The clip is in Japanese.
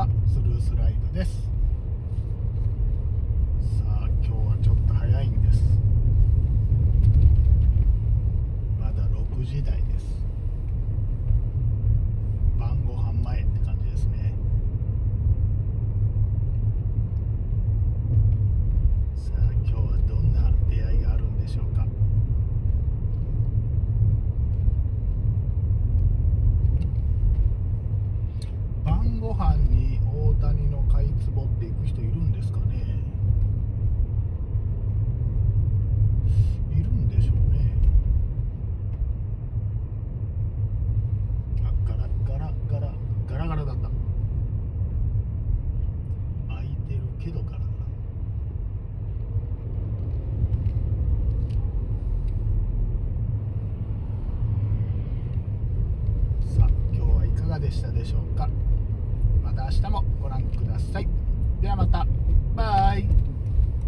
はスルースライドですさあ今日はちょっと早いんですまだ6時台です晩ご飯前って感じですねさあ今日はどんな出会いがあるんでしょうか晩ご飯に大谷の買い壺って行く人いるんですかね？いるんでしょうね。あガラガラガラガラガラだった。開いてるけどガラガラ。さあ今日はいかがでしたでしょうか？明日もご覧ください。ではまた。